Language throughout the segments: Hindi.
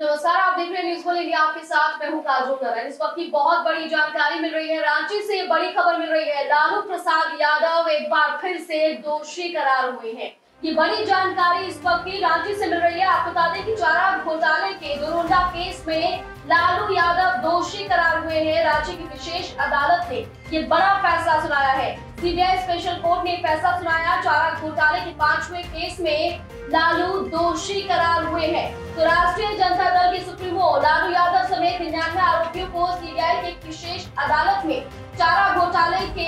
नमस्कार, आप देख रहे हैं न्यूज़ बोल इंडिया आपके साथ मैं हूँ काजोल नरन इस वक्त की बहुत बड़ी जानकारी मिल रही है। रांची से बड़ी खबर मिल रही है। लालू प्रसाद यादव एक बार फिर से दोषी करार हुए हैं। ये बड़ी जानकारी इस वक्त की रांची से मिल रही है। आपको बता दें कि चारा घोटाले के दोरोंडा केस में लालू यादव दोषी करार हुए हैं। रांची की विशेष अदालत ने ये बड़ा फैसला सुनाया है। सीबीआई स्पेशल कोर्ट ने फैसला सुनाया। चारा घोटाले के पाँचवें केस में लालू दोषी करार हुए हैं। तो राष्ट्रीय जनता दल के सुप्रीमो लालू यादव समेत निन्यानवे आरोपियों को सीबीआई की विशेष अदालत में चारा घोटाले के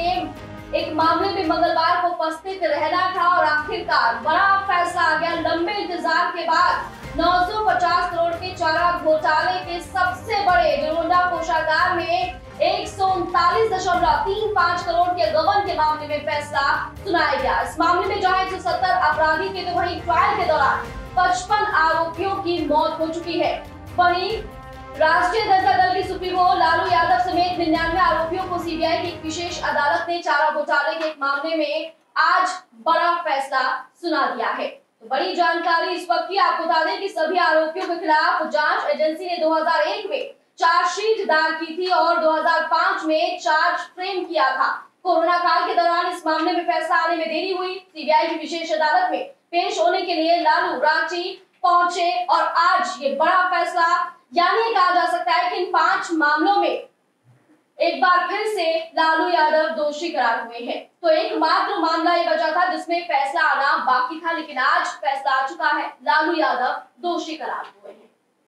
एक मामले में मंगलवार को उपस्थित रहना था और आखिरकार बड़ा फैसला आ गया। लंबे इंतज़ार के बाद 950 करोड़ के चारा घोटाले के सबसे बड़े डोरंडा कोषागार में एक करोड़ के गबन के मामले में फैसला सुनाया गया। इस मामले में जहाँ एक अपराधी थे तो वहीं ट्रायल के दौरान 55 आरोपियों की मौत हो चुकी है। वहीं राष्ट्रीय जनता दल की सुप्रीमो लालू यादव समेत निन्यानवे आरोपियों को सीबीआई की विशेष अदालत ने चारा घोटाले के एक मामले में आज बड़ा फैसला सुना दिया है। तो बड़ी जानकारी इस वक्त की आपको बता दें कि सभी आरोपियों के खिलाफ जाँच एजेंसी ने 2001 में चार्जशीट दायर की थी और 2005 में चार्ज फ्रेम किया था। कोरोना काल के दौरान इस मामले में फैसला आने में देरी हुई। सीबीआई की विशेष अदालत में पेश होने के लिए लालू रांची पहुँचे और आज ये बड़ा फैसला, यानी कहा जा सकता है कि इन पाँच मामलों में एक बार फिर से लालू यादव दोषी करार हुए हैं। तो एक मात्र मामला ये बचा था जिसमें फैसला आना बाकी था, लेकिन आज फैसला आ चुका है, लालू यादव दोषी करार हुए